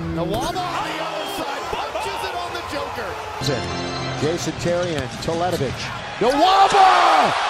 Nawaba on the other side punches it on the Joker. Jason Terry and Toledovich. Nawaba!